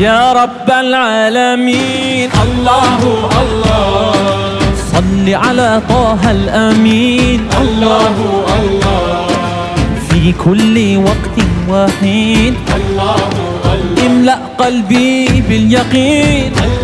يا رب العالمين. الله الله. صل على طه الأمين. الله الله. في كل وقت وحين. الله الله. املأ قلبي باليقين.